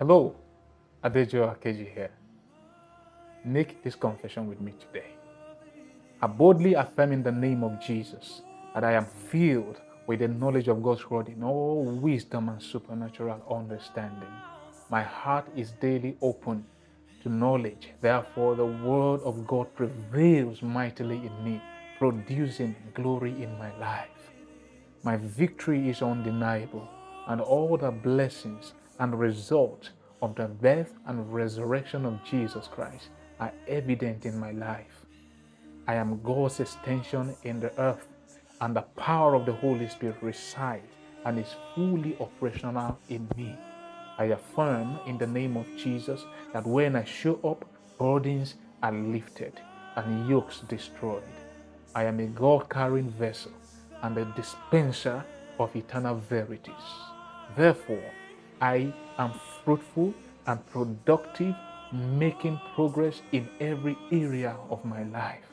Hello, Adejoh Akeji here. Make this confession with me today. I boldly affirm in the name of Jesus that I am filled with the knowledge of God's word in all wisdom and supernatural understanding. My heart is daily open to knowledge. Therefore, the word of God prevails mightily in me, producing glory in my life. My victory is undeniable, and all the blessings and result of the death and resurrection of Jesus Christ are evident in my life. I am God's extension in the earth, and the power of the Holy Spirit resides and is fully operational in me. I affirm in the name of Jesus that when I show up, burdens are lifted and yokes destroyed. I am a God carrying vessel and a dispenser of eternal verities. Therefore, I am fruitful and productive, making progress in every area of my life.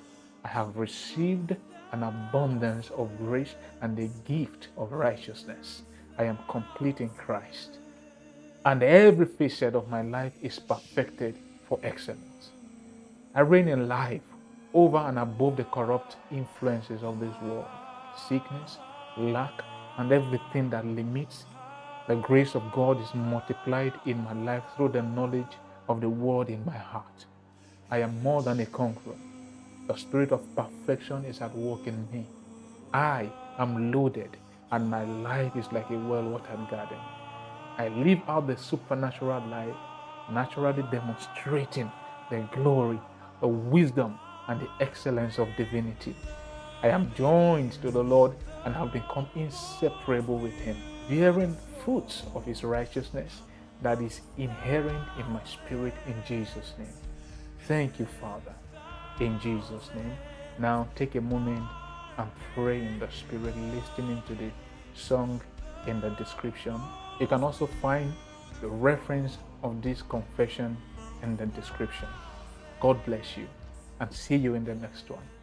I have received an abundance of grace and the gift of righteousness. I am complete in Christ. And every facet of my life is perfected for excellence. I reign in life over and above the corrupt influences of this world, sickness, lack, and everything that limits the grace of God is multiplied in my life through the knowledge of the word in my heart. I am more than a conqueror. The spirit of perfection is at work in me. I am loaded, and my life is like a well watered garden. I live out the supernatural life, naturally demonstrating the glory, the wisdom, and the excellence of divinity. I am joined to the Lord and have become inseparable with Him, bearing fruits of his righteousness that is inherent in my spirit in Jesus' name. Thank you, Father, in Jesus' name. Now take a moment and pray in the spirit, listening to the song in the description. You can also find the reference of this confession in the description. God bless you and see you in the next one.